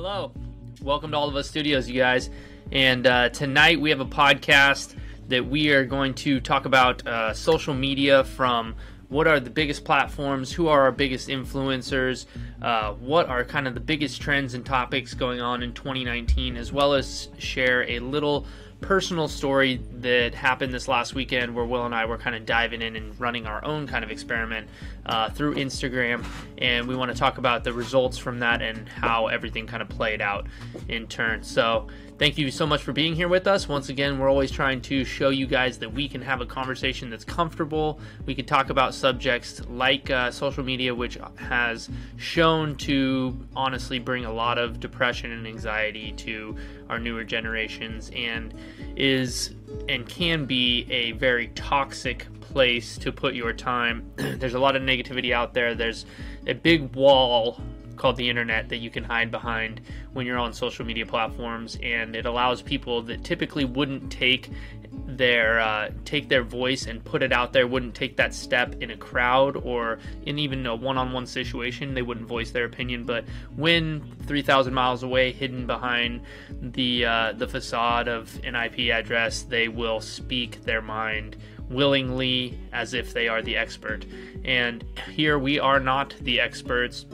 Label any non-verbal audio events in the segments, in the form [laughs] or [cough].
Hello. Welcome to All of Us Studios, you guys. And uh, tonight we have a podcast that we are going to talk about uh, social media from what are the biggest platforms, who are our biggest influencers, uh, what are kind of the biggest trends and topics going on in 2019, as well as share a little personal story that happened this last weekend where Will and I were kind of diving in and running our own kind of experiment uh, through Instagram. And we want to talk about the results from that and how everything kind of played out in turn. So, thank you so much for being here with us. Once again, we're always trying to show you guys that we can have a conversation that's comfortable. We can talk about subjects like uh, social media, which has shown to honestly bring a lot of depression and anxiety to our newer generations and is and can be a very toxic place to put your time. [clears throat] There's a lot of negativity out there. There's a big wall called the internet that you can hide behind when you're on social media platforms and it allows people that typically wouldn't take their uh, take their voice and put it out there wouldn't take that step in a crowd or in even a one-on-one situation they wouldn't voice their opinion. But when 3000 miles away hidden behind the uh, the facade of an IP address they will speak their mind willingly as if they are the expert. And here we are not the experts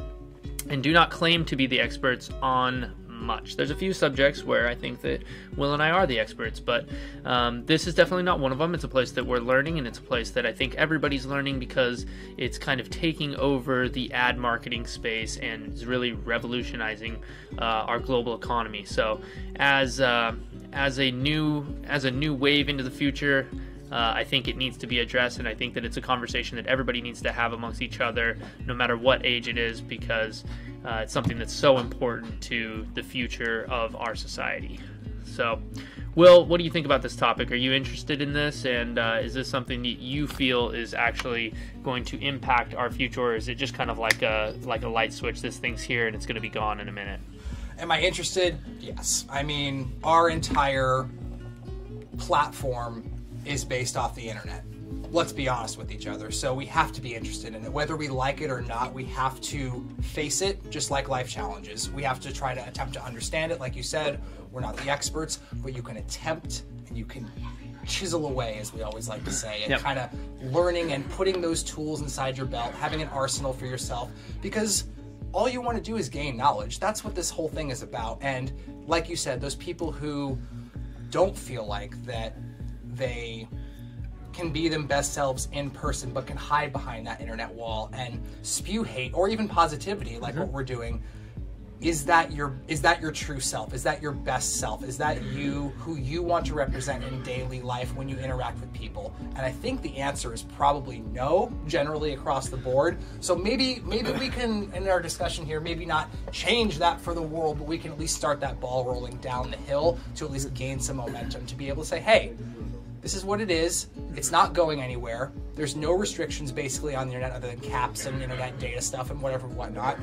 and do not claim to be the experts on much. There's a few subjects where I think that Will and I are the experts, but um, this is definitely not one of them. It's a place that we're learning, and it's a place that I think everybody's learning because it's kind of taking over the ad marketing space and is really revolutionizing uh, our global economy. So, as uh, as a new as a new wave into the future. Uh, I think it needs to be addressed, and I think that it's a conversation that everybody needs to have amongst each other, no matter what age it is, because uh, it's something that's so important to the future of our society. So, Will, what do you think about this topic? Are you interested in this? And uh, is this something that you feel is actually going to impact our future, or is it just kind of like a like a light switch? This thing's here and it's going to be gone in a minute. Am I interested? Yes. I mean, our entire platform is based off the internet. Let's be honest with each other. So we have to be interested in it. Whether we like it or not, we have to face it just like life challenges. We have to try to attempt to understand it. Like you said, we're not the experts, but you can attempt and you can chisel away, as we always like to say, and Yep. kind of learning and putting those tools inside your belt, having an arsenal for yourself. Because all you want to do is gain knowledge. That's what this whole thing is about. And like you said, those people who don't feel like that they can be them best selves in person, but can hide behind that internet wall and spew hate or even positivity, like what mm-hmm. we're doing. Is that your is that your true self? Is that your best self? Is that you who you want to represent in daily life when you interact with people? And I think the answer is probably no, generally across the board. So maybe maybe we can in our discussion here maybe not change that for the world, but we can at least start that ball rolling down the hill to at least gain some momentum to be able to say, hey, this is what it is. It's not going anywhere. There's no restrictions basically on the internet other than caps and internet data stuff and whatever whatnot.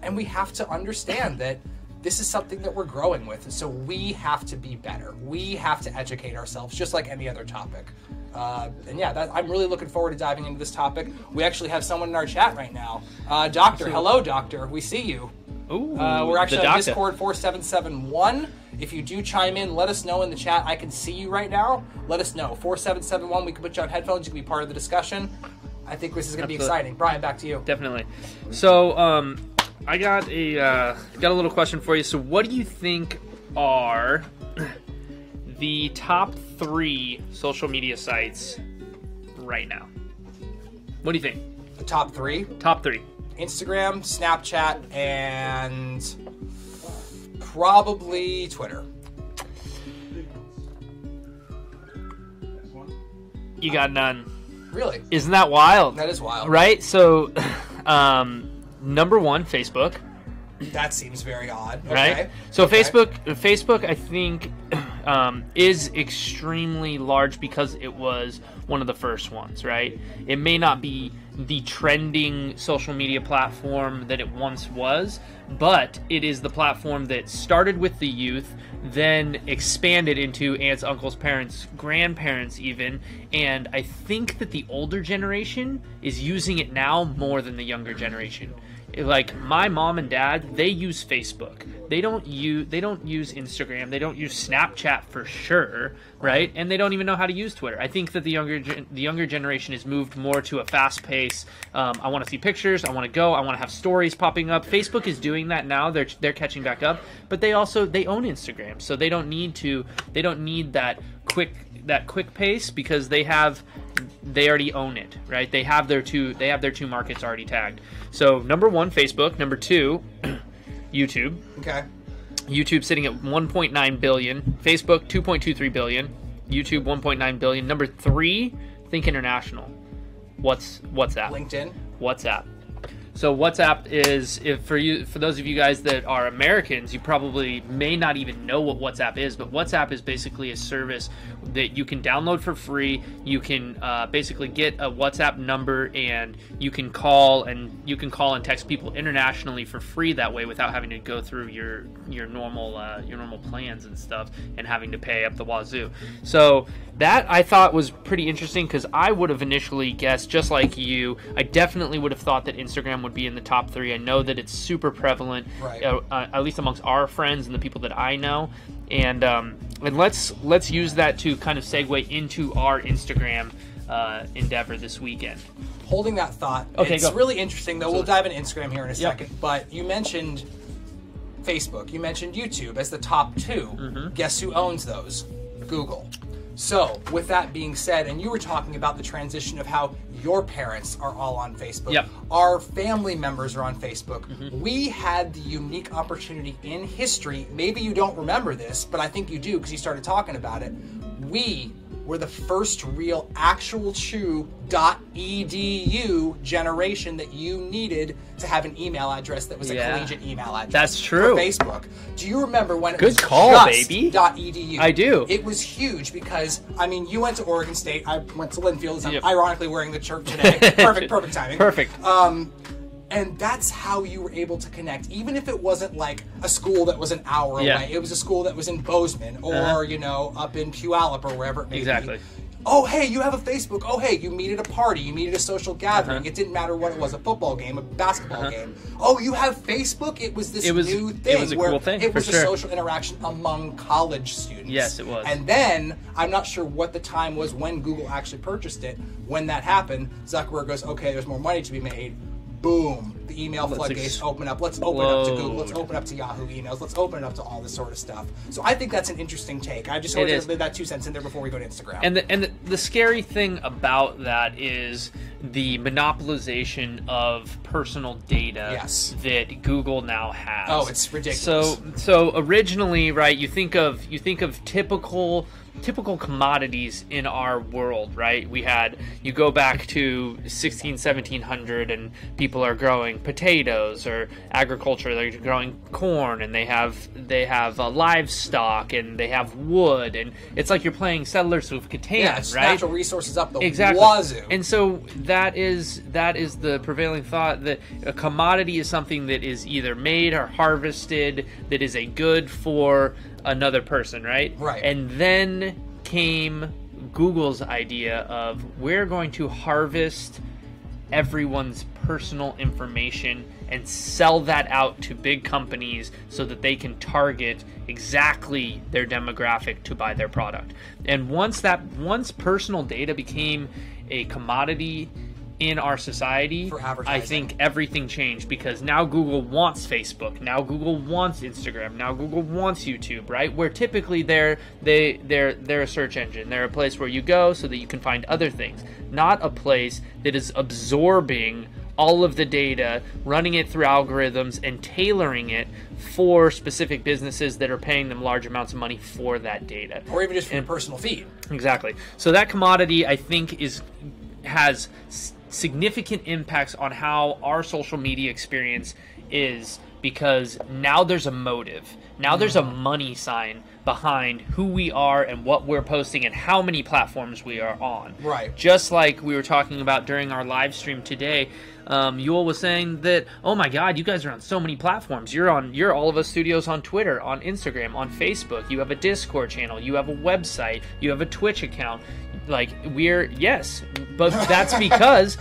And we have to understand that this is something that we're growing with. And so we have to be better. We have to educate ourselves just like any other topic. Uh, and yeah, that, I'm really looking forward to diving into this topic. We actually have someone in our chat right now. Uh, doctor, hello, Doctor. We see you. Ooh, Uh, we're actually on. Discord 4771. If you do chime in, let us know in the chat. I can see you right now. Let us know. 4771, we can put you on headphones. You can be part of the discussion. I think this is going to be exciting. Brian, back to you. Definitely. So, um, I got a uh, got a little question for you. So, what do you think are [clears throat] the top three social media sites right now? What do you think? The top three Top three. Instagram, Snapchat, and probably Twitter. You got none. Really? Isn't that wild? That is wild. Right. So, [laughs] um, number one, Facebook. That seems very odd. Okay. right? So Okay. Facebook, Facebook, I think, [clears throat] um, is extremely large because it was one of the first ones, right? It may not be the trending social media platform that it once was, but it is the platform that started with the youth, then expanded into aunts, uncles, parents, grandparents, even. And I think that the older generation is using it now more than the younger generation like my mom and dad they use facebook they don't use they don't use instagram. They don't use snapchat for sure right? And they don't even know how to use twitter. I think that the younger gen- the younger generation has moved more to a fast pace um, i want to see pictures i want to go i want to have stories popping up. Facebook is doing that now. They're they're catching back up. But they also they own instagram. So they don't need to they don't need that quick that quick pace because they have they already own it, right? They have their two they have their two markets already tagged. So number one, Facebook. Number two, [clears throat] YouTube. Okay. YouTube sitting at 1.9 billion. Facebook 2.23 billion. YouTube 1.9 billion. Number three, Think International. What's WhatsApp? LinkedIn. WhatsApp. So WhatsApp is if for you for those of you guys that are Americans, you probably may not even know what WhatsApp is, but WhatsApp is basically a service that you can download for free. You can uh, basically get a WhatsApp number and you can call and you can call and text people internationally for free that way without having to go through your your normal uh, your normal plans and stuff and having to pay up the wazoo. So that I thought was pretty interesting because I would have initially guessed just like you. I definitely would have thought that Instagram would be in the top three. I know that it's super prevalent, Right. uh, uh, at least amongst our friends and the people that I know. And um, and let's let's use that to kind of segue into our Instagram uh, endeavor this weekend. Holding that thought. Okay, it's go. really interesting though. We'll dive into Instagram here in a Yep. second. But you mentioned Facebook. You mentioned YouTube as the top 2 Mm-hmm. Guess who owns those? Google. So, with that being said, and you were talking about the transition of how your parents are all on Facebook, Yep. Mm-hmm. our family members are on Facebook. We had the unique opportunity in history. Maybe you don't remember this, but I think you do because you started talking about it. We were the first real actual true .edu generation that you needed to have an email address that was a Yeah. collegiate email address. That's true. Facebook. Do you remember when it Good was call, just baby. .edu? I do. It was huge because I mean, you went to Oregon State. I went to Linfield. I'm ironically wearing the shirt today. [laughs] perfect, perfect timing. Perfect. Um, And that's how you were able to connect, even if it wasn't like a school that was an hour Yeah. away. It was a school that was in Bozeman or Uh-huh. you know up in Puyallup or wherever it may Exactly. be. Oh, hey, you have a Facebook. Oh, hey, you meet at a party. You meet at a social gathering. Uh-huh. It didn't matter what it was—a football game, a basketball game. Oh, you have Facebook. It was this It was- new it thing was a where cool thing, it for was a sure. social interaction among college students. Yes, it was. And then I'm not sure what the time was when Google actually purchased it. When that happened, Zuckerberg goes, "Okay, there's more money to be made." Boom! The email Let's floodgates open up. Let's open up to Google. Let's open up to Yahoo emails. Let's open it up to all this sort of stuff. So I think that's an interesting take. I just wanted to leave that two cents in there before we go to Instagram. And the, and the, the scary thing about that is the monopolization of personal data Yes. that Google now has. Oh, it's ridiculous. So so originally, right, you think of you think of typical typical commodities in our world, right? We had you go back to 16 1700 and people are growing potatoes or agriculture they're growing corn and they have they have uh, livestock and they have wood and it's like you're playing settlers of Catan, yeah, right? natural resources up the exactly wazoo. and so that is that is the prevailing thought that a commodity is something that is either made or harvested that is a good for another person right Right. and then came google's idea of we're going to harvest everyone's personal information and sell that out to big companies so that they can target exactly their demographic to buy their product. And once that once personal data became a commodity in our society, For I think everything changed because now Google wants Facebook, now Google wants Instagram, now Google wants YouTube, right? Where typically they're they they're they're a search engine. They're a place where you go so that you can find other things, not a place that is absorbing all of the data, running it through algorithms and tailoring it for specific businesses that are paying them large amounts of money for that data. or even just for your personal feed. Exactly. So that commodity, I think, is has significant impacts on how our social media experience is because now there's a motive. Now there's a mm. money sign behind who we are and what we're posting and how many platforms we are on. Right. Just like we were talking about during our live stream today, um, Yule was saying that, oh my God, you guys are on so many platforms. You're on, you're all of us studios on Twitter, on Instagram, on Facebook. You have a Discord channel. You have a website. You have a Twitch account. Like we're yes, but that's [laughs] because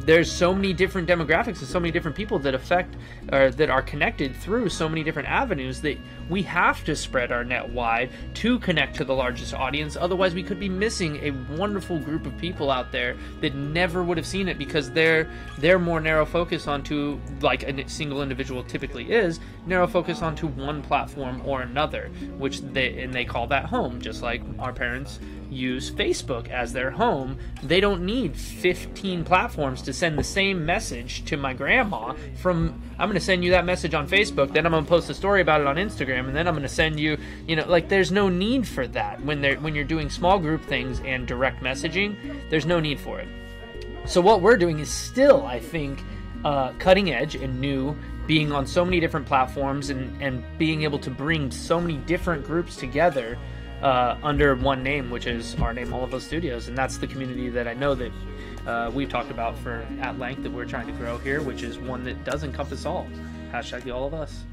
there's so many different demographics and so many different people that affect or that are connected through so many different avenues that we have to spread our net wide to connect to the largest audience. Otherwise we could be missing a wonderful group of people out there that never would have seen it because they're they're more narrow focus onto like a single individual typically is narrow focus onto one platform or another which they and they call that home just like our parents use Facebook as their home, they don't need 15 platforms to send the same message to my grandma from I'm going to send you that message on Facebook, then I'm going to post a story about it on Instagram and then I'm going to send you, you know, like there's no need for that when they're when you're doing small group things and direct messaging, there's no need for it. So what we're doing is still, I think, uh, cutting edge and new being on so many different platforms and, and being able to bring so many different groups together uh, under one name, which is our name, All of Us Studios, and that's the community that I know that uh, we've talked about for at length that we're trying to grow here, which is one that does encompass all. Hashtag All of Us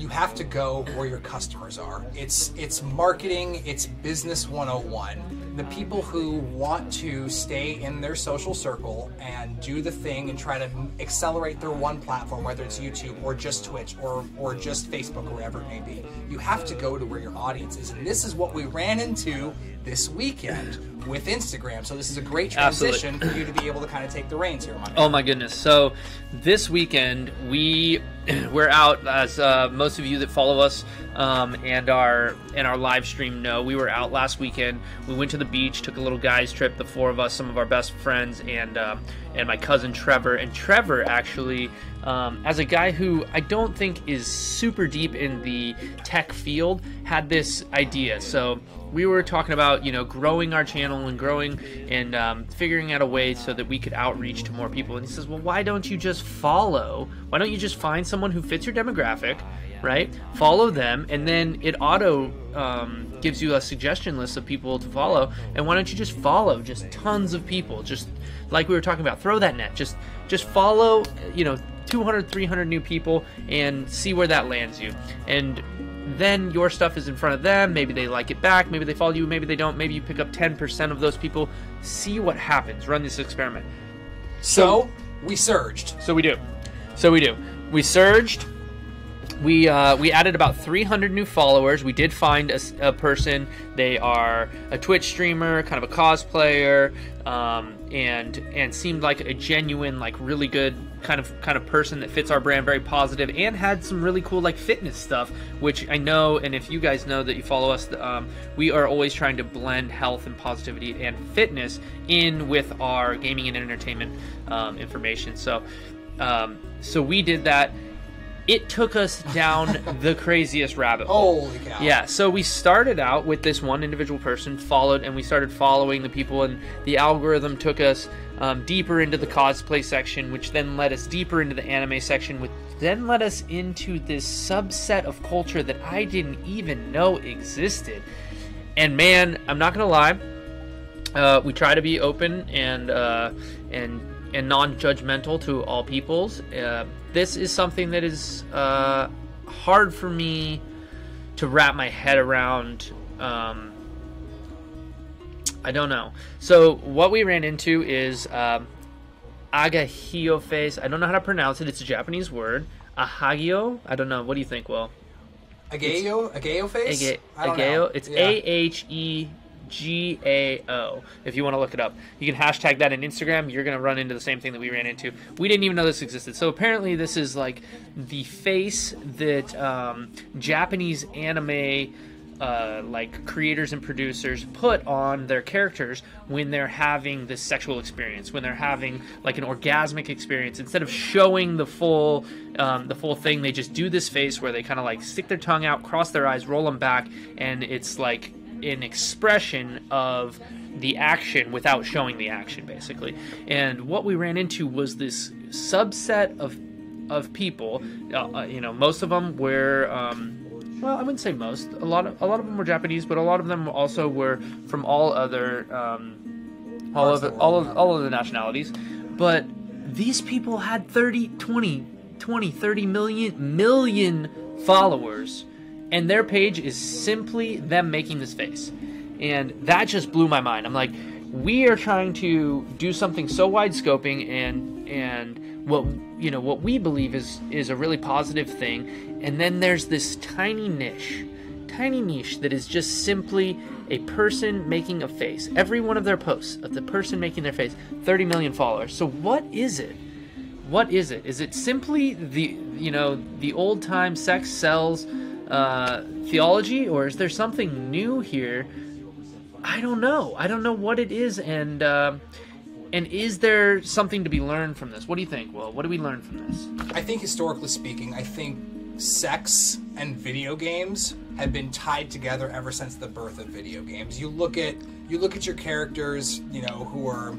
you have to go where your customers are. It's it's marketing, it's business 101. The people who want to stay in their social circle and do the thing and try to accelerate their one platform, whether it's YouTube or just Twitch or or just Facebook or wherever it may be. You have to go to where your audience is. And this is what we ran into this weekend with Instagram. So this is a great transition Absolutely. for you to be able to kind of take the reins here. Oh my goodness! So this weekend we [clears throat] we're out as uh, most of you that follow us um, and our and our live stream know. We were out last weekend. We went to the beach, took a little guys trip. The four of us, some of our best friends, and uh, and my cousin Trevor. And Trevor actually. Um, as a guy who I don't think is super deep in the tech field, had this idea. So we were talking about you know growing our channel and growing and um, figuring out a way so that we could outreach to more people and he says well why don't you just follow why don't you just find someone who fits your demographic right follow them and then it auto um, gives you a suggestion list of people to follow and why don't you just follow just tons of people just like we were talking about throw that net just just follow you know 200 300 new people and see where that lands you and then your stuff is in front of them. Maybe they like it back. Maybe they follow you. Maybe they don't. Maybe you pick up 10% of those people. See what happens. Run this experiment. So, so we surged. So we do. So we do. We surged. We uh, we added about 300 new followers. We did find a, a person. They are a Twitch streamer, kind of a cosplayer, um, and and seemed like a genuine, like really good kind of kind of person that fits our brand very positive and had some really cool like fitness stuff which i know and if you guys know that you follow us um, we are always trying to blend health and positivity and fitness in with our gaming and entertainment um, information so um, so we did that it took us down [laughs] the craziest rabbit hole. Holy cow. Yeah, so we started out with this one individual person, followed, and we started following the people, and the algorithm took us um, deeper into the cosplay section, which then led us deeper into the anime section, which then led us into this subset of culture that I didn't even know existed. And man, I'm not gonna lie, uh, we try to be open and uh, and and non-judgmental to all peoples. Uh, this is something that is uh, hard for me to wrap my head around. Um, I don't know. So what we ran into is um, agahio face. I don't know how to pronounce it. It's a Japanese word. Ahagio. I don't know. What do you think, Will? Ageo? Ageo face? Age- Ageo. It's A H E G A O. If you want to look it up, you can hashtag that in Instagram. You're going to run into the same thing that we ran into. We didn't even know this existed. So apparently, this is like the face that um, Japanese anime. Uh, like creators and producers put on their characters when they're having this sexual experience, when they're having like an orgasmic experience. Instead of showing the full um, the full thing, they just do this face where they kind of like stick their tongue out, cross their eyes, roll them back, and it's like an expression of the action without showing the action, basically. And what we ran into was this subset of of people. Uh, uh you know, most of them were um, well, I wouldn't say most. A lot of a lot of them were Japanese, but a lot of them also were from all other um, all of all of all of the nationalities. But these people had 30, 20, 20, 30 million million followers, and their page is simply them making this face, and that just blew my mind. I'm like, we are trying to do something so wide scoping and and what you know what we believe is is a really positive thing. And then there's this tiny niche tiny niche that is just simply a person making a face. Every one of their posts of the person making their face 30 million followers. So what is it? What is it? Is it simply the you know the old time sex sells uh, theology or is there something new here I don't know. I don't know what it is, and uh, and is there something to be learned from this? What do you think? Well, what do we learn from this? I think historically speaking, I think sex and video games have been tied together ever since the birth of video games. You look at you look at your characters, you know, who are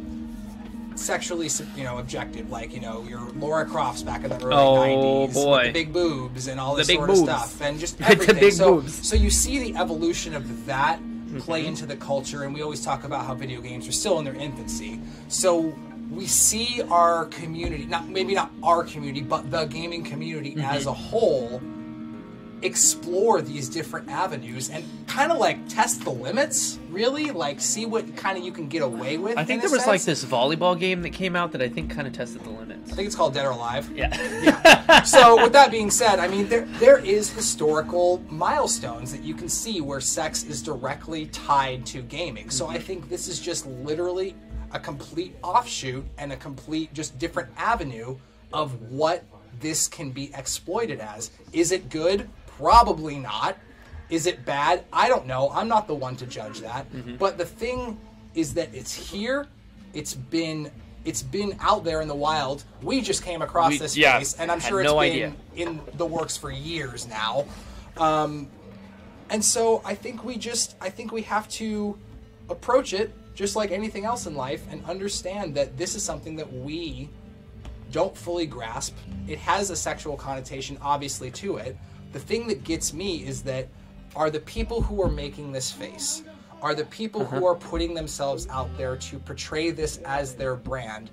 sexually, you know, objective, like you know your Laura Crofts back in the early Oh, '90s, boy. with the big boobs and all this sort boobs. of stuff, and just [laughs] The everything. big so, boobs. so you see the evolution of that Mm-hmm. play into the culture, and we always talk about how video games are still in their infancy. So we see our community, not maybe not our community, but the gaming community Mm-hmm. as a whole, explore these different avenues and kind of like test the limits. Really, like see what kind of you can get away with. I think in there was like this volleyball game that came out that I think kind of tested the limits. I think it's called Dead or Alive. Yeah. [laughs] so with that being said, I mean there there is historical milestones that you can see where sex is directly tied to gaming. So I mm-hmm. think this is just literally a complete offshoot and a complete just different avenue of what this can be exploited as. Is it good? Probably not. Is it bad? I don't know. I'm not the one to judge that. But the thing is that it's here. It's been it's been out there in the wild. We just came across We- this yeah, space, and I'm sure it's no been idea. in the works for years now. Um, and so I think we just I think we have to approach it just like anything else in life and understand that this is something that we don't fully grasp. It has a sexual connotation, obviously, to it. The thing that gets me is that are the people who are making this face, are the people who uh-huh. are putting themselves out there to portray this as their brand.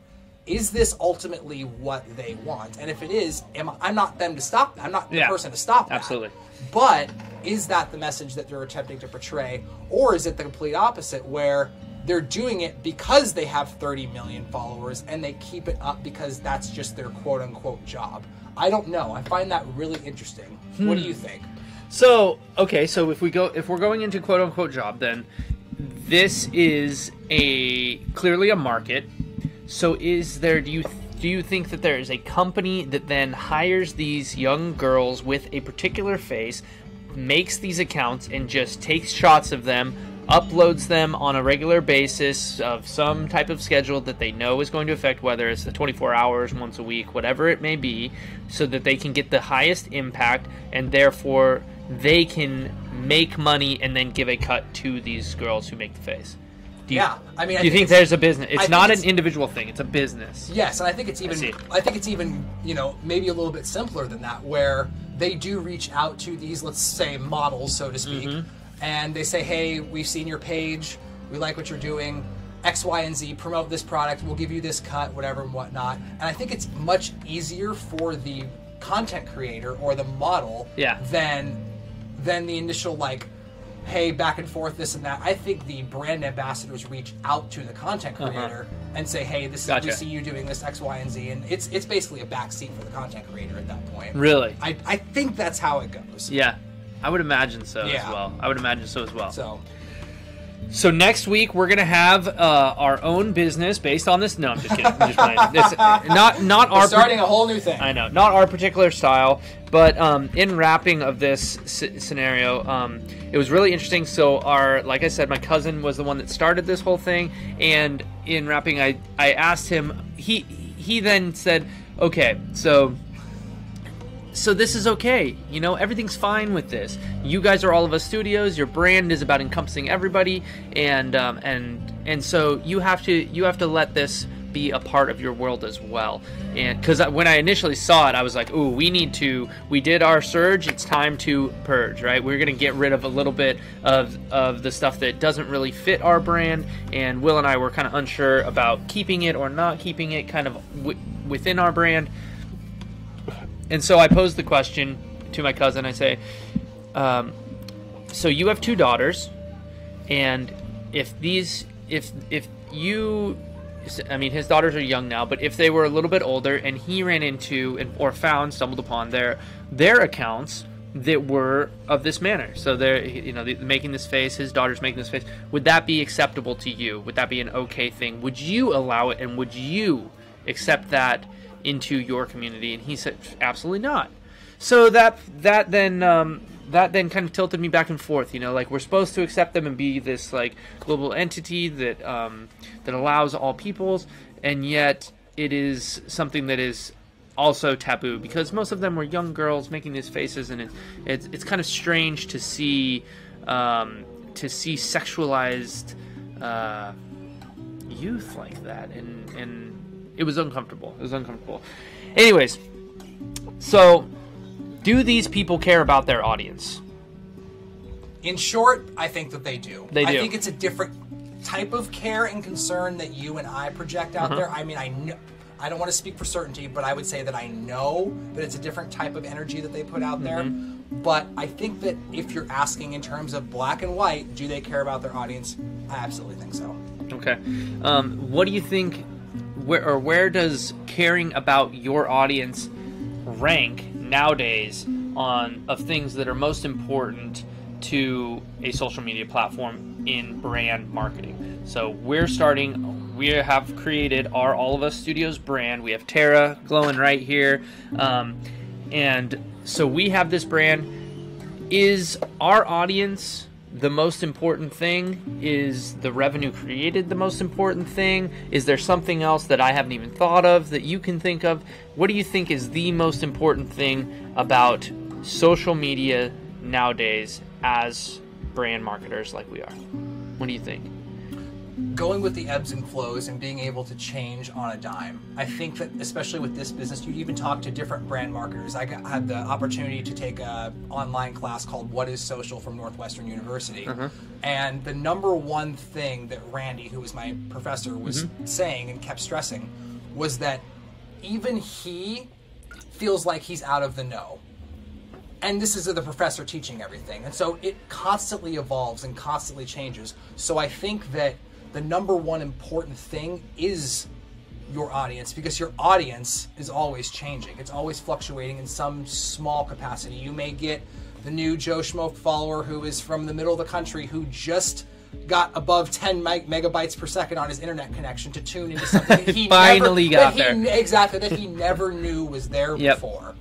Is this ultimately what they want? And if it is, am I, I'm not them to stop. I'm not the Yeah, person to stop that. absolutely. But is that the message that they're attempting to portray? Or is it the complete opposite where they're doing it because they have 30 million followers and they keep it up because that's just their quote unquote job? I don't know. I find that really interesting. What do hmm. you think? So okay, so if we go if we're going into quote unquote job, then this is a clearly a market. So is there do you do you think that there is a company that then hires these young girls with a particular face, makes these accounts and just takes shots of them, uploads them on a regular basis of some type of schedule that they know is going to affect whether it's the 24 hours once a week, whatever it may be, so that they can get the highest impact and therefore they can make money and then give a cut to these girls who make the face. Do you, Yeah, I mean, I do you think it's- there's a business? It's think not it's- an individual thing; it's a business. Yes, and I think it's even see. I, think it's even, you know, maybe a little bit simpler than that where they do reach out to these let's say models so to speak Mm-hmm. And they say, "Hey, we've seen your page. We like what you're doing. X, Y, and Z. Promote this product. We'll give you this cut, whatever and whatnot." And I think it's much easier for the content creator or the model Yeah. than than the initial like hey back and forth this and that i think the brand ambassadors reach out to the content creator and say hey this is we Uh-huh. See you doing this x y and z and it's it's basically a backseat for the content creator at that point Really? i, I think that's how it goes Yeah, I would imagine so as well. I would imagine so as well. so So next week we're gonna have uh, our own business based on this. No, I'm just kidding. I'm just. [laughs] It's not not we're our starting a whole new thing I know, not our particular style, but um, in wrapping of this s- scenario, um, it was really interesting. So, our, like I said, my cousin was the one that started this whole thing, and in wrapping, I, I asked him. He he then said, "Okay, so." So this is okay, you know. Everything's fine with this. You guys are all of us studios. Your brand is about encompassing everybody, and um, and and so you have to you have to let this be a part of your world as well? And because when I initially saw it, I was like, "Ooh, we need to. We did our surge. It's time to purge, right? We're gonna get rid of a little bit of of the stuff that doesn't really fit our brand." And Will and I were kind of unsure about keeping it or not keeping it, kind of w- within our brand. And so I posed the question to my cousin. I say, um, "So you have two daughters, and if these, if if you I mean, his daughters are young now, but if they were a little bit older and he ran into and, or found, stumbled upon their their accounts that were of this manner, so they're you know making this face, his daughter's making this face, would that be acceptable to you? Would that be an okay thing? Would you allow it, and would you accept that into your community? And he said, absolutely not. So that that then um, that then kind of tilted me back and forth. You know, like we're supposed to accept them and be this like global entity that um, that allows all peoples, and yet it is something that is also taboo because most of them were young girls making these faces, and it, it's it's kind of strange to see um, to see sexualized uh, youth like that, and and it was uncomfortable. It was uncomfortable. Anyways, so do these people care about their audience? In short, I think that they do. They do. I think it's a different type of care and concern that you and I project out Uh-huh. there. I mean, I know. I don't want to speak for certainty, but I would say that I know that it's a different type of energy that they put out there. Mm-hmm. But I think that if you're asking in terms of black and white, do they care about their audience? I absolutely think so. Okay. Um, what do you think? Where or where does caring about your audience rank nowadays on of things that are most important to a social media platform in brand marketing? So we're starting. We have created our All of Us Studios brand. We have Tara glowing right here, um, and so we have this brand. Is our audience the most important thing? Is the revenue created the most important thing? Is there something else that I haven't even thought of that you can think of? What do you think is the most important thing about social media nowadays as brand marketers like we are? What do you think? Going with the ebbs and flows and being able to change on a dime. I think that especially with this business, you even talk to different brand marketers. I had the opportunity to take a online class called "What Is Social" from Northwestern University, uh-huh. and the number one thing that Randy, who was my professor, was mm-hmm. saying and kept stressing was that even he feels like he's out of the know. And this is the professor teaching everything. And so it constantly evolves and constantly changes. So i think that the number one important thing is your audience because your audience is always changing it's always fluctuating in some small capacity you may get the new joe schmo follower who is from the middle of the country who just got above 10 meg- megabytes per second on his internet connection to tune into something that he [laughs] Finally never, got that he- there. exactly that he never knew was there Yep. before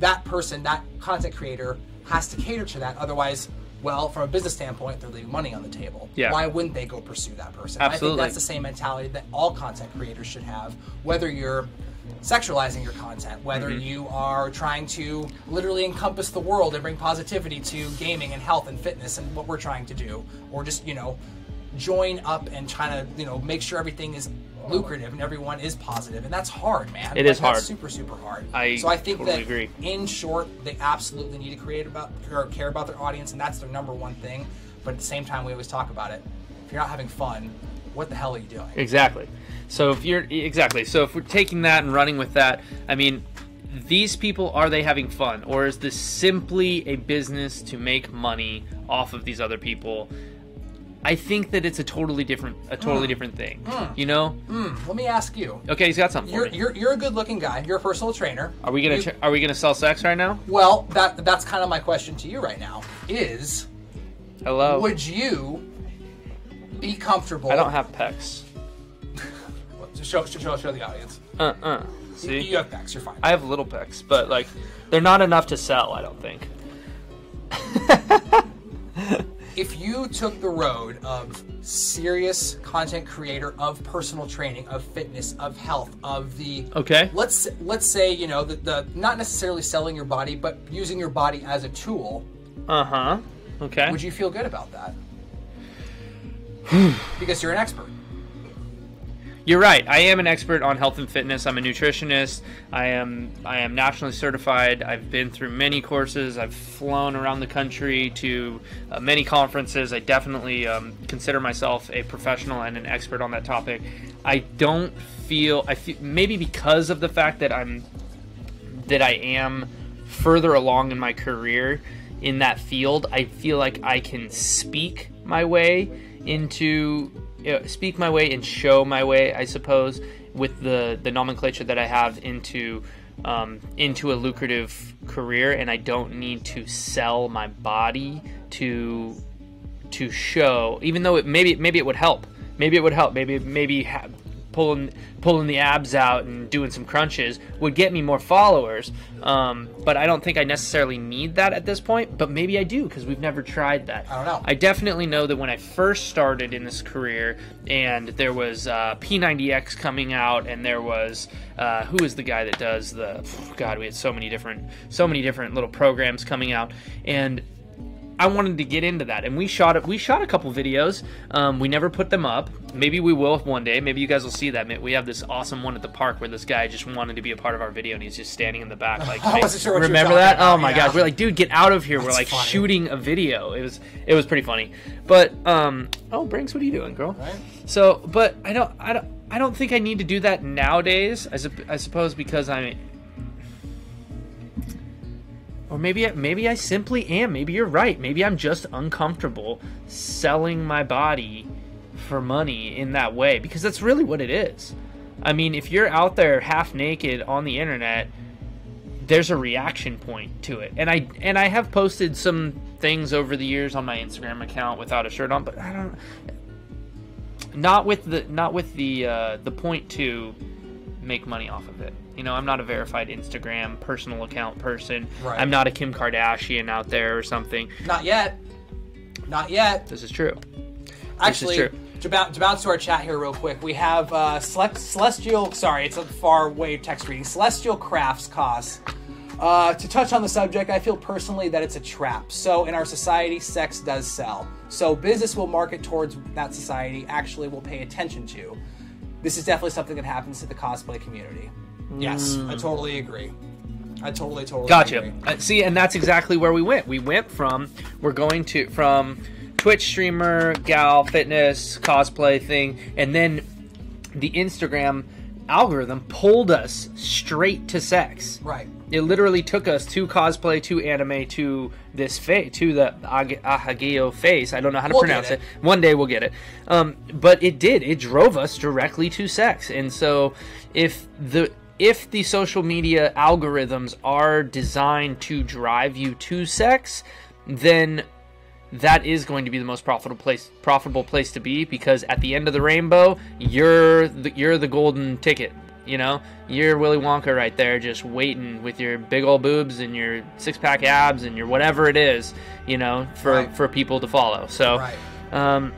that person, that content creator, has to cater to that. Otherwise, well, from a business standpoint, they're leaving money on the table. Yeah. Why wouldn't they go pursue that person? Absolutely. I think that's the same mentality that all content creators should have, whether you're sexualizing your content, whether Mm-hmm. you are trying to literally encompass the world and bring positivity to gaming and health and fitness and what we're trying to do, or just, you know, join up and trying to, you know, make sure everything is lucrative and everyone is. And that's hard, man. It Like, is hard. That's super, super hard. I so I think totally that agree. in short, they absolutely need to create about or care about their audience, and that's their number one thing. But at the same time, we always talk about it. If you're not having fun, what the hell are you doing? Exactly. So if you're exactly so if we're taking that and running with that, I mean, these people are they having fun, or is this simply a business to make money off of these other people? I think that it's a totally different, a totally different thing. You know? Let me ask you. Okay, he's got something You're, you're, you're a good-looking guy. You're a personal trainer. Are we gonna You- are we gonna sell sex right now? well, that that's kind of my question to you right now. Is Hello. would you be comfortable? I don't have pecs. [laughs] Show, show, show, show the audience. Uh uh You, See, you have pecs. You're fine. I have little pecs, but like, they're not enough to sell. I don't think. [laughs] if you took the road of serious content creator of personal training of fitness of health of the Okay. let's let's say you know the, the not necessarily selling your body but using your body as a tool Uh huh. Okay. would you feel good about that [sighs] because you're an expert you're right. I am an expert on health and fitness. I'm a nutritionist. I am I am nationally certified. I've been through many courses. I've flown around the country to uh, many conferences. I definitely um, consider myself a professional and an expert on that topic. I don't feel I feel maybe because of the fact that I'm that I am further along in my career in that field, I feel like I can speak my way into you know, speak my way and show my way, I suppose, with the the nomenclature that I have into um, into a lucrative career, and I don't need to sell my body to to show, even though it maybe maybe it would help. Maybe it would help. Maybe maybe ha- pulling pulling the abs out and doing some crunches would get me more followers. Um, but I don't think I necessarily need that at this point. But maybe I do because we've never tried that. I don't know. I definitely know that when I first started in this career, and there was uh, P90X coming out, and there was uh, who is the guy that does the God? We had so many different so many different little programs coming out, and I wanted to get into that, and we shot it. We shot a couple videos. Um, we never put them up. Maybe we will one day. Maybe you guys will see that. We have this awesome one at the park where this guy just wanted to be a part of our video, and he's just standing in the back, like, [laughs] I wasn't sure remember that? oh my yeah. god, we're like, dude, get out of here. we're like funny. shooting a video. It was it was pretty funny. But um, oh, Brinks, what are you doing, girl? Right. So, but I don't, I don't, I don't think I need to do that nowadays. I, sup- I suppose because I, or maybe, I- maybe I simply am. Maybe you're right. Maybe I'm just uncomfortable selling my body for money in that way because that's really what it is. I mean, if you're out there half naked on the internet, there's a reaction point to it. And I and I have posted some things over the years on my Instagram account without a shirt on, but I don't not with the not with the uh, the point to make money off of it. You know, I'm not a verified Instagram personal account person. Right. I'm not a Kim Kardashian out there or something. Not yet. Not yet. This is true. Actually, true. to bounce, to bounce to our chat here real quick, we have uh, Cele- Celestial. Sorry, it's a far way text reading. Celestial Crafts costs. Uh, to touch on the subject, I feel personally that it's a trap. So in our society, sex does sell. So business will market towards that society. Actually, will pay attention to. This is definitely something that happens to the cosplay community. Yes, I totally agree. I totally, totally Gotcha. agree. Uh, see, and that's exactly where we went. We went from we're going to from Twitch streamer, gal, fitness, cosplay thing, and then the Instagram algorithm pulled us straight to sex. Right. It literally took us to cosplay, to anime, to this face, to the Ag- Ahageo face. I don't know how to We'll pronounce it. it. One day we'll get it. Um, but it did. It drove us directly to sex. And so if the if the social media algorithms are designed to drive you to sex, then that is going to be the most profitable place profitable place to be because at the end of the rainbow, you're the, you're the golden ticket. You know, you're Willy Wonka right there, just waiting with your big old boobs and your six pack abs and your whatever it is. You know, for Right. for people to follow. So, Right. um,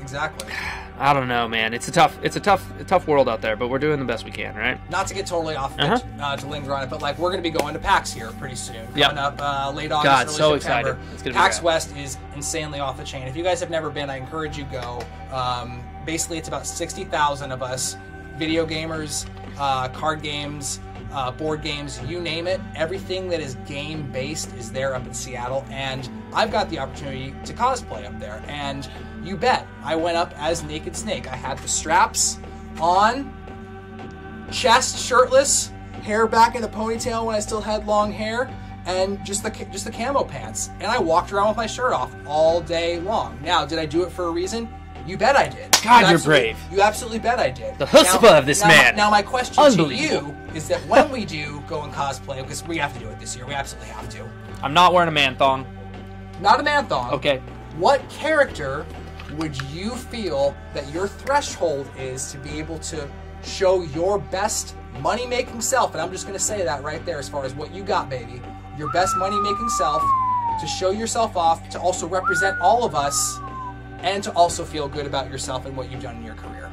Exactly. I don't know, man. It's a tough it's a tough a tough world out there, but we're doing the best we can, right? not to get totally off Uh-huh. uh uh, to linger on it, but like we're going to be going to PAX here pretty soon. Coming up uh, late August, God, early so September. excited. It's gonna PAX. West is insanely off the chain. If you guys have never been, I encourage you go. Um, basically, it's about sixty thousand of us, video gamers, uh, card games. Uh, board games, you name it, everything that is game based is there up in Seattle, and I've got the opportunity to cosplay up there. And you bet, I went up as Naked Snake. I had the straps on, chest shirtless, hair back in a ponytail when I still had long hair, and just the just the camo pants. And I walked around with my shirt off all day long. Now, did I do it for a reason? You bet I did. God, You you're brave. You absolutely bet I did. The chutzpah of this now, man. Now, my question to you is that when we do go and cosplay, because we have to do it this year, we absolutely have to. I'm not wearing a man thong. Not a man thong. Okay. What character would you feel that your threshold is to be able to show your best money making self? And I'm just going to say that right there as far as what you got, baby. Your best money making self, to show yourself off, to also represent all of us, and to also feel good about yourself and what you've done in your career.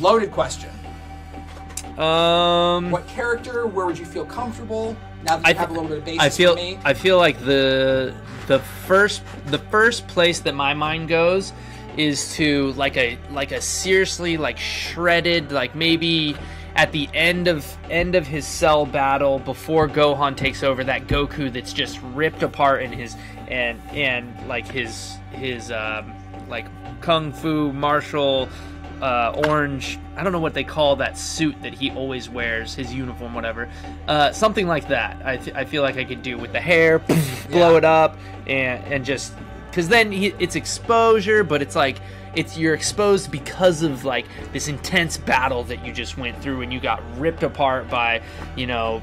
Loaded question. Um What character? Where would you feel comfortable? Now that I you have a little bit of basis I feel for me. I feel like the the first the first place that my mind goes is to like a like a seriously like shredded like maybe at the end of end of his cell battle before Gohan takes over that Goku that's just ripped apart in his and and like his his um, like kung fu martial uh, orange I don't know what they call that suit that he always wears his uniform whatever uh, something like that I, th- I feel like I could do with the hair [laughs] blow Yeah. it up and and just because then he, it's exposure but it's like it's you're exposed because of like this intense battle that you just went through and you got ripped apart by you know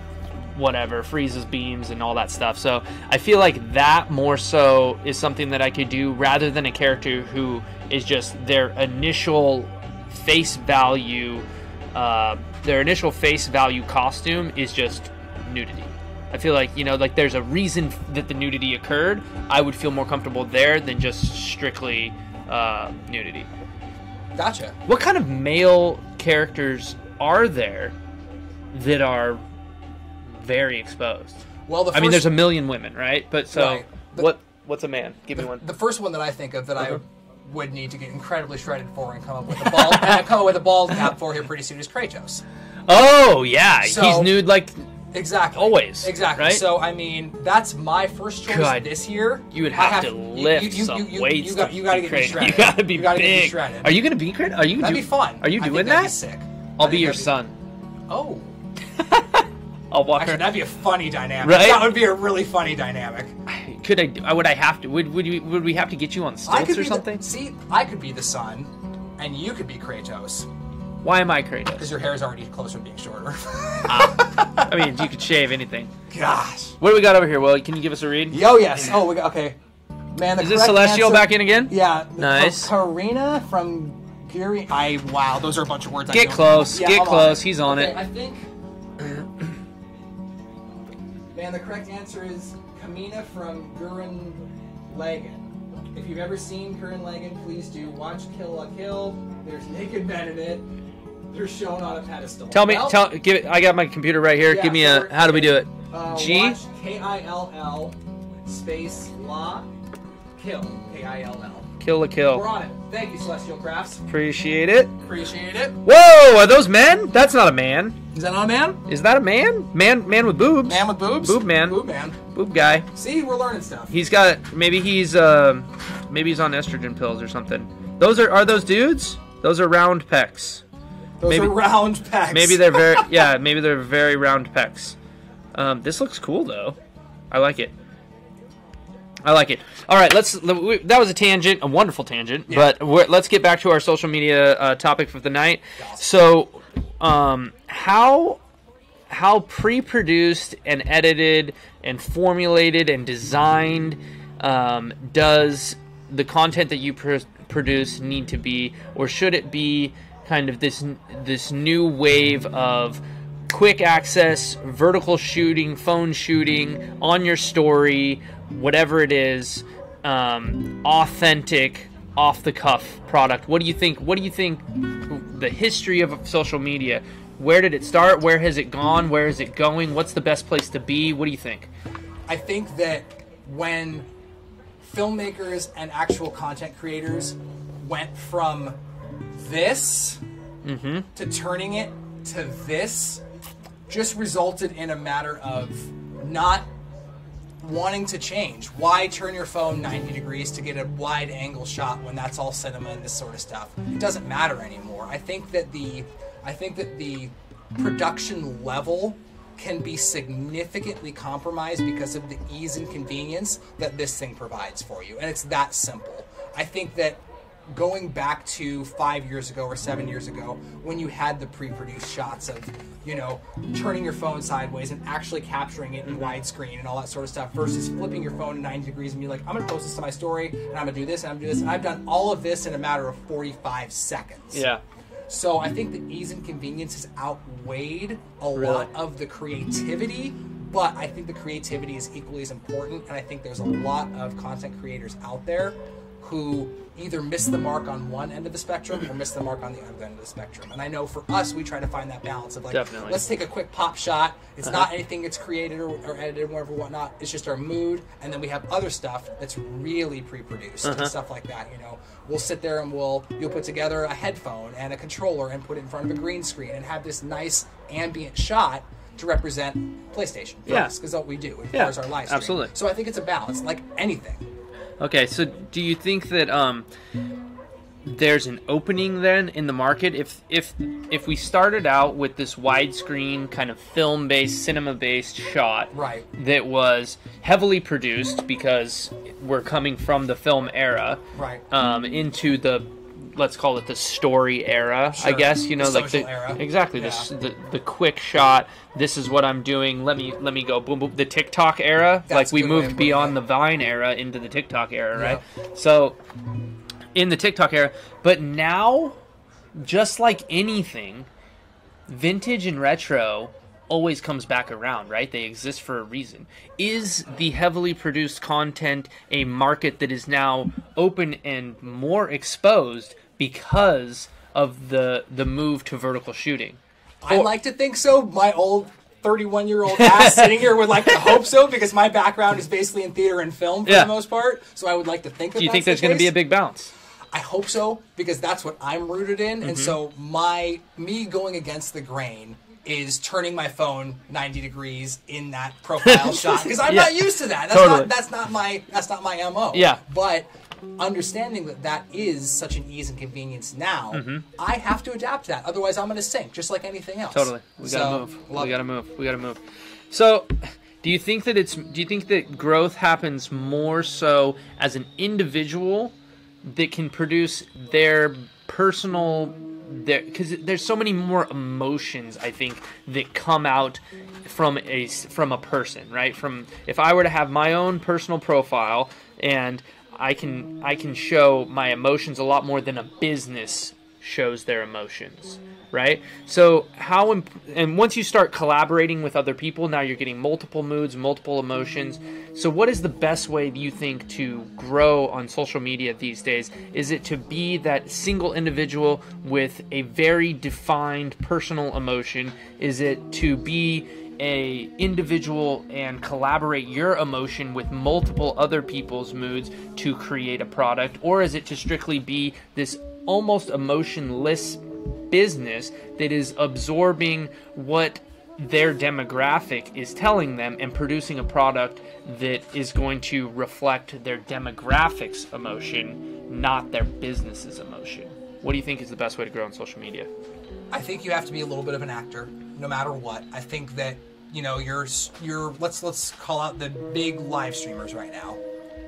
whatever freezes beams and all that stuff. So I feel like that more so is something that I could do rather than a character who is just their initial face value. Uh, their initial face value costume is just nudity. I feel like you know, like there's a reason that the nudity occurred. I would feel more comfortable there than just strictly uh, nudity. Gotcha. What kind of male characters are there that are very exposed? Well, the I mean, there's a million women, right? But so Right. The- what? What's a man? Give me one. The first one that I think of that I Uh-huh. would need to get incredibly shredded for and come up with a ball and come up with a bald cap for here pretty soon is Kratos. Oh yeah, So- he's nude like Exactly. Always, Exactly. right? So I mean, that's my first choice God, this year. you would I have, to lift you, you, some you, weights. You got, to you got to be get shredded. [laughs] You gotta be you gotta big. Get shredded. Are you gonna be crazy? Are you? That'd do- be fun. Are you doing that'd? Be sick. I'll be your son. Oh, [laughs] I'll walk actually, her. that'd be a funny dynamic. Right? That would be a really funny dynamic. Could I? Would I have to? Would would, you, would we have to get you on stilts or something? The, see, I could be the son, and you could be Kratos Why am I Kratos? because your hair is already closer to being shorter. Ah. I mean, you could shave anything. Gosh. What do we got over here? Well, can you give us a read? Oh yes. Oh, we got okay. Man, the Is this Celestial answer- back in again? Yeah. Nice. Ka- Karina from Gary. I wow, those are a bunch of words. I Get don't close, know. get hold close, he's on Okay, it. I think. Uh-huh. Man, the correct answer is Kamina from Gurren Lagann. If you've ever seen Gurren Lagann, please do watch Kill la Kill. There's naked men in it. They're shown on a pedestal. Tell me, Well, tell, give it. I got my computer right here. Yeah, give me a. How do we do it? Uh, G? K I L L space la kill K I L L. Kill a kill. We're on it. Thank you, Celestial Crafts. Appreciate it. Appreciate it. Whoa, are those men? That's not a man. Is that not a man? Is that a man? Man, man with boobs. Man with boobs? Boob man. Boob man. Boob guy. See, we're learning stuff. He's got maybe he's um maybe he's on estrogen pills or something. Those are are those dudes? Those are round pecs. Those maybe- are round pecs. Maybe they're very [laughs] yeah, maybe they're very round pecs. Um, this looks cool though. I like it. I like it. All right, let's. That was a tangent, a wonderful tangent. But we're, let's get back to our social media uh, topic for the night. So, um, how how pre-produced and edited and formulated and designed um, does the content that you pr- produce need to be, or should it be kind of this this new wave of quick access, vertical shooting, phone shooting on your story, whatever it is, um, authentic, off the cuff product? What do you think? What do you think? The history of social media. Where did it start? Where has it gone? Where is it going? What's the best place to be? What do you think? I think that when filmmakers and actual content creators went from this Mm-hmm. to turning it to this just resulted in a matter of not wanting to change. Why turn your phone 90 degrees to get a wide angle shot when that's all cinema and this sort of stuff? It doesn't matter anymore. I think that the I think that the production level can be significantly compromised because of the ease and convenience that this thing provides for you. And it's that simple. I think that going back to five years ago or seven years ago when you had the pre-produced shots of you know turning your phone sideways and actually capturing it in widescreen and all that sort of stuff versus flipping your phone 90 degrees and be like i'm gonna post this to my story and i'm gonna do this and i'm gonna do this and i've done all of this in a matter of 45 seconds Yeah. so I think the ease and convenience has outweighed a lot of the creativity, but I think the creativity is equally as important. And I think there's a lot of content creators out there who either miss the mark on one end of the spectrum or miss the mark on the other end of the spectrum. And I know for us, we try to find that balance of like, Definitely. let's take a quick pop shot. It's not uh-huh. anything that's created or, or edited, or whatever, whatnot. It's just our mood. And then we have other stuff that's really pre-produced and uh-huh. stuff like that. You know, we'll sit there and we'll you'll put together a headphone and a controller and put it in front of a green screen and have this nice ambient shot to represent PlayStation. Yeah. because that's what we do as Yeah, our live stream. absolutely. So I think it's a balance, like anything. Okay, so do you think that um, there's an opening then in the market if if if we started out with this widescreen kind of film-based, cinema-based shot Right. that was heavily produced because we're coming from the film era, Right. um, into the let's call it the story era, I guess you know, The like the era. exactly Yeah. this the the quick shot. This is what I'm doing. Let me let me go boom boom. The TikTok era, That's like we a good way of moved beyond the Vine era into the TikTok era, Yeah. right? So in the TikTok era, but now, just like anything, vintage and retro always comes back around, right? They exist for a reason. Is the heavily produced content a market that is now open and more exposed because of the the move to vertical shooting? I like to think so. My old 31 year old ass [laughs] sitting here would like to hope so because my background is basically in theater and film for Yeah. the most part. So I would like to think that Do you think there's the going to be a big bounce? I hope so because that's what I'm rooted in, Mm-hmm. and so my me going against the grain is turning my phone 90 degrees in that profile [laughs] shot because I'm Yeah. not used to that. That's Totally. not that's not my that's not my mo. Yeah. but understanding that that is such an ease and convenience now, mm-hmm. I have to adapt to that. Otherwise, I'm going to sink just like anything else. Totally. We gotta So, move. We gotta move. We gotta move. So, do you think that it's? Do you think that growth happens more so as an individual that can produce their personal? Their because there's so many more emotions I think that come out from a from a person, right? From if I were to have my own personal profile and I can I can show my emotions a lot more than a business shows their emotions right? So how imp- and once you start collaborating with other people now you're getting multiple moods multiple emotions. So what is the best way you think to grow on social media these days? Is it to be that single individual with a very defined personal emotion? Is it to be a individual and collaborate your emotion with multiple other people's moods to create a product? Or is it to strictly be this almost emotionless business that is absorbing what their demographic is telling them and producing a product that is going to reflect their demographics emotion not their business's emotion? What do you think is the best way to grow on social media? I think you have to be a little bit of an actor, no matter what. I think that you know you're you're let's let's call out the big live streamers right now.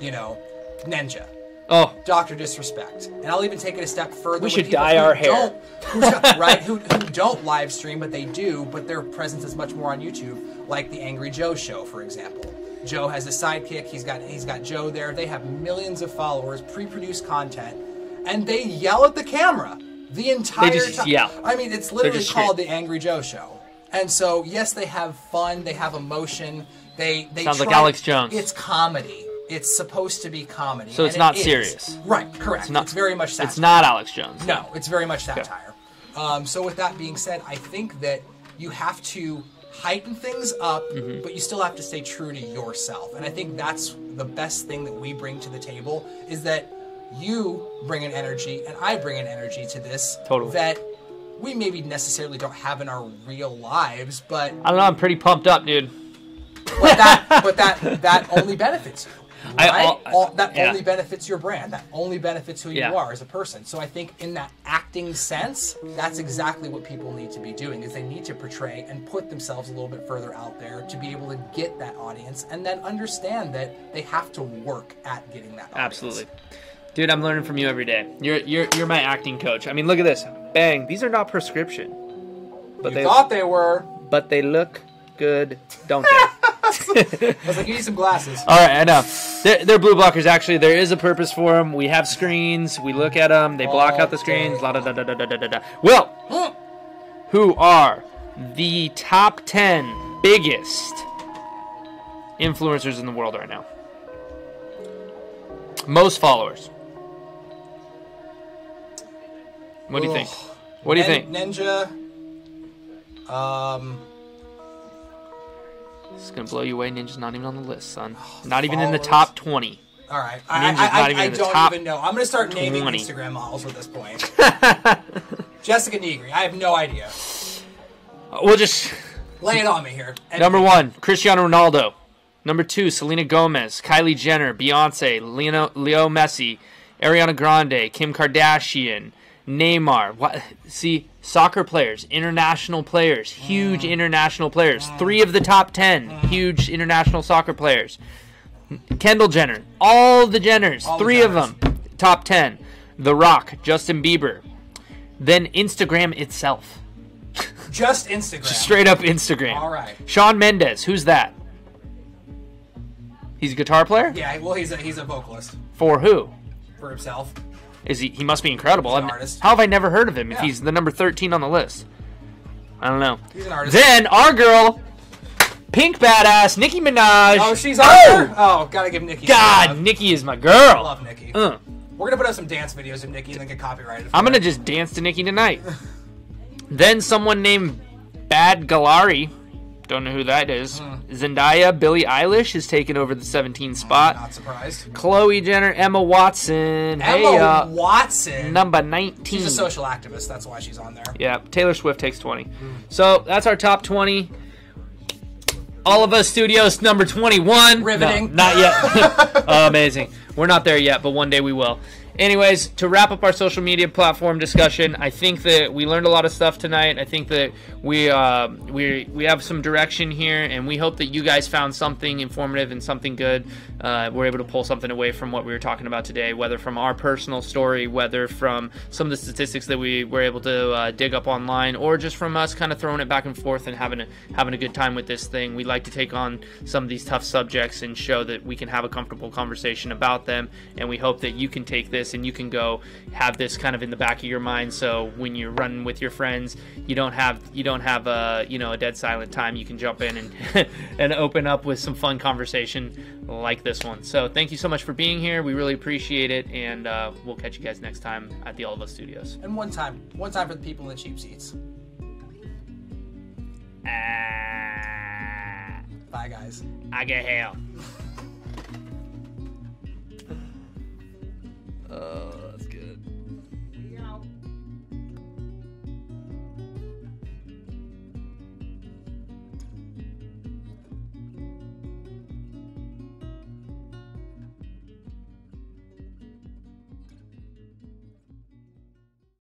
You know, Ninja, oh Doctor Disrespect, and I'll even take it a step further. We should dye our hair. don't- who don't- [laughs] right? Who, who don't live stream, but they do. But their presence is much more on YouTube, like the Angry Joe show, for example. Joe has a sidekick. He's got he's got Joe there. They have millions of followers, pre-produced content, and they yell at the camera the entire just time. yell. I mean, it's literally called the Angry Joe show. And so, yes, they have fun. They have emotion. They they Sounds like try- Alex Jones. It's comedy. It's supposed to be comedy. So it's it not is. serious. Right. Correct. It's, not- very much satire. it's not alex jones No, it's very much satire. Um, so with that being said, I think that you have to heighten things up, Mm-hmm. but you still have to stay true to yourself. And I think that's the best thing that we bring to the table is that you bring an energy and I bring an energy to this Totally. that we maybe necessarily don't have in our real lives, but i don't know i'm pretty pumped up dude but that [laughs] but that that only benefits you. [laughs] I- Right? I'll- All, that yeah. only benefits your brand. That only benefits who Yeah. you are as a person. So I think in that acting sense, that's exactly what people need to be doing. Is they need to portray and put themselves a little bit further out there to be able to get that audience, and then understand that they have to work at getting that. Audience. Absolutely. Dude, I'm learning from you every day. You're you're you're my acting coach. I mean, look at this. Bang. These are not prescription. But You they thought they were. but they look good, don't they? [laughs] I was like, you need some glasses. All right, I know. They're, they're blue blockers. Actually, there is a purpose for them. We have screens. We look at them. They block All out the screens. La da da da da da da da. da. Will, hmm. who are the top ten biggest influencers in the world right now? Most followers. What do you think? What do you Nin- think? Ninja. Um, It's gonna blow you away. Ninja's not even on the list, son. Not even in the followers. top twenty. all right. I, Ninja's I, not I, even I in the don't top even know. I'm gonna start naming 20. Instagram models at this point. [laughs] Jessica Nigri. I have no idea. We'll just Lay it on me here. And- number one, Cristiano Ronaldo. Number two, Selena Gomez, Kylie Jenner, Beyonce, Leo, Leo Messi, Ariana Grande, Kim Kardashian, Neymar. What? See, soccer players, international players, huge Mm. international players. Three of the top ten, huge international soccer players. Kendall Jenner, all the Jenners, All the three of them, top ten. The Rock, Justin Bieber. Then Instagram itself, Just [laughs] Instagram. straight up Instagram. All right. Shawn Mendes, who's that? He's a guitar player? Yeah. Well, he's a he's a vocalist For who? for himself. Is he? He must be incredible. He's an I've- artist. How have I never heard of him if he's the number thirteen on the list? I don't know. He's an artist. Then our girl, pink badass Nicki Minaj. oh, she's on Oh! there. Oh, gotta give Nicki. some God. Nicki is my girl. I love Nicki. Uh, We're gonna put up some dance videos of Nicki and then get copyrighted. I'm gonna just dance to Nicki tonight. [laughs] then someone named Bad Gal RiRi. Don't know who that is. Hmm. Zendaya, Billie Eilish has taken over the 17 spot. Not surprised. Khloe Jenner, Emma Watson. Emma hey, uh, Watson. number 19. She's a social activist. That's why she's on there. Yeah, Taylor Swift takes 20. So that's our top 20. All of us studios number 21. No, Riveting. not yet. [laughs] [laughs] Amazing. We're not there yet, but one day we will. Anyways, to wrap up our social media platform discussion, I think that we learned a lot of stuff tonight. I think that we uh, we we have some direction here, and we hope that you guys found something informative and something good. Uh, we're able to pull something away from what we were talking about today, whether from our personal story, whether from some of the statistics that we were able to uh, dig up online, or just from us kind of throwing it back and forth and having a having a good time with this thing. We like to take on some of these tough subjects and show that we can have a comfortable conversation about them, and we hope that you can take this and you can go have this kind of in the back of your mind. So when you're running with your friends, you don't have you don't have a you know a dead silent time. You can jump in and [laughs] and open up with some fun conversation like this one. So thank you so much for being here. We really appreciate it, and uh, we'll catch you guys next time at the All of Us Studios. And one time, one time for the people in the cheap seats. Ah, Bye, guys. I get hell. [laughs] Uh.